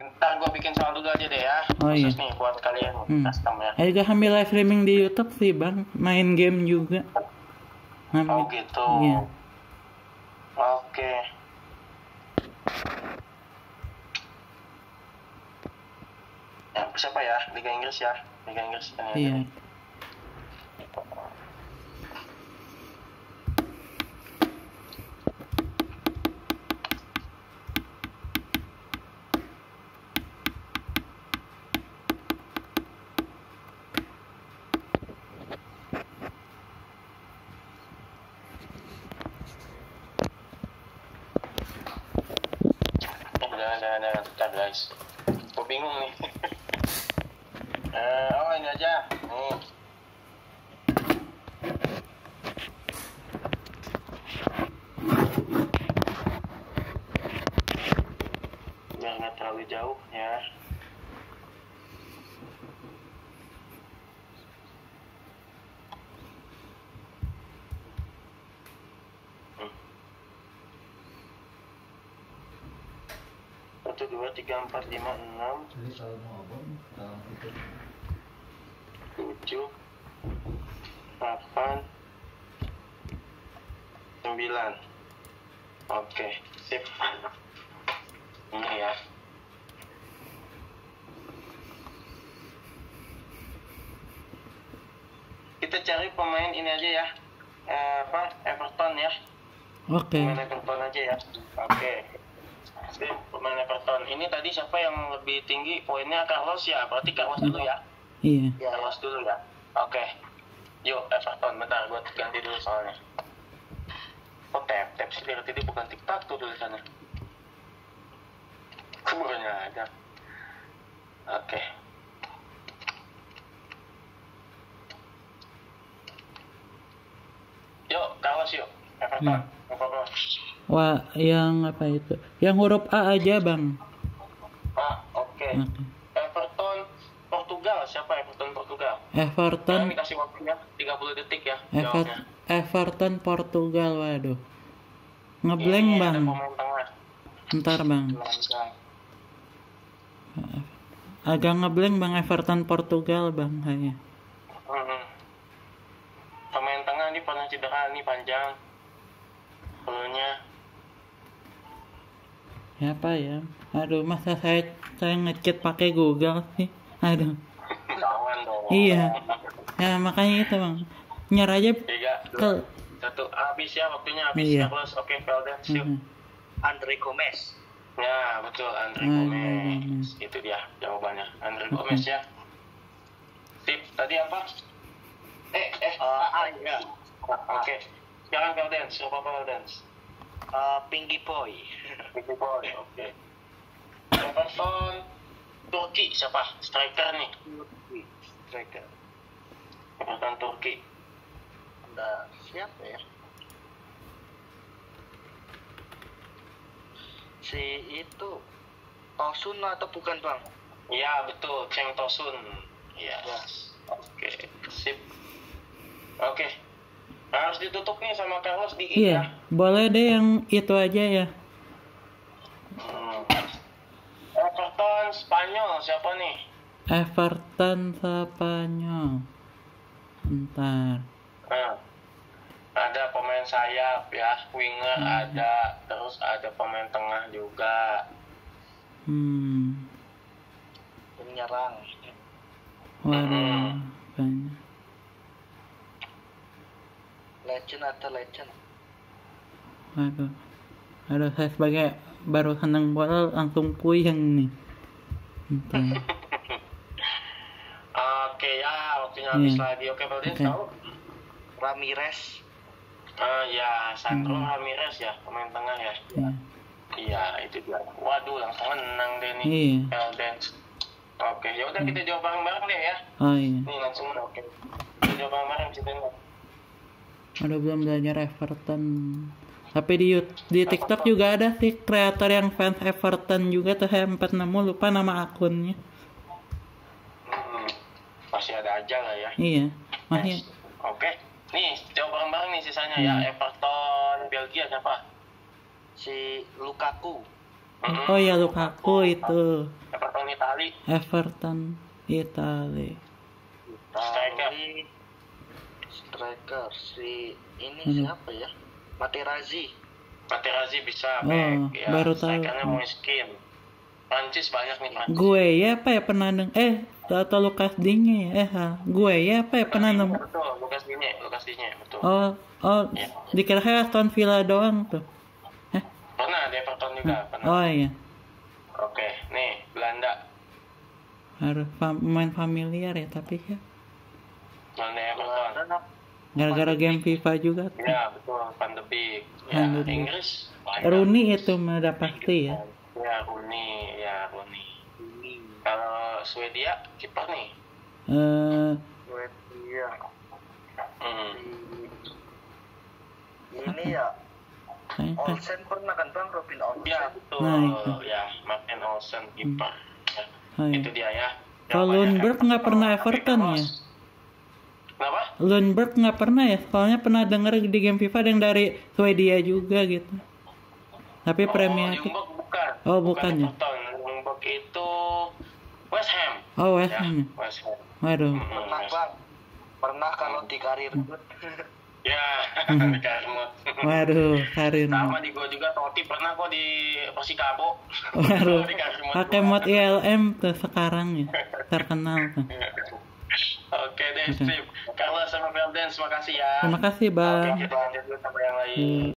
Ntar gue bikin soal dulu aja deh ya. Oh, Khusus iya. nih buat kalian Hmm. custom ya. Eh juga ambil live streaming di YouTube sih bang, main game juga. Ngambil. Oh gitu. Iya. Oke. Ya, siapa ya? Liga Inggris ya. Liga Inggris ini. Iya. Oh, jangan, jangan, jangan. Bentar, guys. Gue bingung nih. Eh, oh, ini aja. Nih. Biar nggak terlalu jauh ya. Satu, dua, tiga, empat, lima, enam, uh, tujuh, delapan, sembilan. Oke, sip. Ini ya. Kita cari pemain ini aja ya. Eh, apa? Everton ya. Oke. Pemain Everton aja ya. Oke. Sip, pemain Everton. Ini tadi siapa yang lebih tinggi poinnya Carlos ya? Berarti Carlos dulu ya. Iya. Ya, Carlos dulu ya. Oke. Yuk, Everton. Bentar, gue ganti dulu soalnya. Oh, tap, tap sih. Dari tadi bukan tiktok tuh tulisannya. Kuburnya ada. Oke. Yuk, Carlos yuk. Everton. Hmm. Wah, yang apa itu? Yang huruf A aja bang. Ah, oke. Oke. Everton Portugal. Siapa Everton Portugal? Everton, Sekarang dikasih waktunya 30 detik ya. Ever, jawabnya. Everton Portugal, waduh. Ngeblank Ini bang. Ntar bang. Agak ngeblank bang Everton Portugal bang kayaknya. Hmm. Pemain tengah ini pernah cedera nih panjang. Pelunya. Siapa ya? Aduh, masa saya saya ngechat pakai Google sih? Aduh. Jangan dong. Iya. Ya makanya itu bang. Nyar aja Tiga, ke. dua, satu. Habis ya waktunya habis. Iya. Carlos, oke, Felden, siap. Mhm. Andre Gomez. Ya, betul. Andre Andre Gomez. Gomez. Itu dia jawabannya. Andre. Gomez ya. Sip. Tadi apa? Eh, eh. Uh, ah, ya. Oke. Jangan Felden. Siapa Felden? Uh, Pinky Boy. Big boy, oke. Everton Turki siapa? Striker nih. Striker. Everton Turki. Ada siapa ya? Si itu Tosun atau bukan bang? Iya betul, Cheng Tosun. Iya. Oke, sip. Oke. Harus ditutup nih sama Carlos di I ya. Iya, boleh deh yang itu aja ya. Hmm. Everton Spanyol siapa nih? Everton Spanyol. Ntar. Nah, ada pemain sayap ya, winger ada, terus ada pemain tengah juga. Hmm. Penyerang. Waduh. Banyak. Legend atau legend? Waduh. Aduh, saya sebagai baru senang bola langsung puyeng nih. Oke ya, waktunya habis Iya. lagi. Oke, Valdin Oke. tahu? Ramirez. Ah ya, Sandro Hmm. Ramirez ya, pemain tengah ya. Iya. Iya, itu dia. Waduh, langsung menang deh nih. Iya. Elden. Oke, ya udah kita jawab bareng-bareng deh ya. Oh iya. Nih langsung oke. Kita jawab bareng-bareng kita Udah belum belajar Everton. Tapi di di TikTok juga ada sih kreator yang fans Everton juga tuh saya empat nemu lupa nama akunnya. Hmm, pasti ada aja lah ya. Iya. Masih Oke. Nih, jawab bareng-bareng nih sisanya Hmm. ya. Everton Belgia siapa? Si Lukaku. Mm-mm. Oh iya Lukaku itu. Itali. Everton Itali Itali striker si ini Hmm. siapa ya Materazzi Materazzi bisa, Oh, back. Ya, baru tahu. strikernya Moiskin. Prancis banyak nih Prancis. gue ya apa ya pernah deng eh atau Lukas Digne ya eh ha. gue ya apa ya nemu Betul, Lukas Digne, Lukas Digne, betul. oh oh dikira Aston Villa doang tuh eh Pernah di Everton juga, pernah. oh iya Oke, nih Belanda. harus fam- main familiar ya tapi ya Belanda Everton. Gara-gara game FIFA juga tuh Ya, betul, Beek. Ya, Beek. Inggris. banyak. Rooney itu udah pasti ya Ya, Rooney, ya Rooney. Kalau Swedia, kiper nih. eh Swedia Hmm. ini ya kan Olsen pernah kan bang Robin Olsen Ya, betul. Nah, itu. Ya, Martin Olsen, kiper. Ya, oh, iya. Itu dia ya. Kalau Lundberg nggak pernah Everton, ya? Lundberg nggak pernah ya soalnya pernah denger di game FIFA ada yang dari Swedia juga gitu tapi Premier League bukan. Oh, bukan ya? Ljungberg itu West Ham. oh West Ya, Ham ya? West Ham. waduh Hmm, pernah bang pernah kalau di karir Ya, Hmm. di Karmut. waduh karir Sama di gua juga Totti pernah kok di Persikabo. waduh pakai mod ILM tuh sekarang ya terkenal tuh Oke deh, sip. Carlos sama Belden, terima kasih ya. terima kasih bang Oke, kita lanjut sama yang lain. Hmm.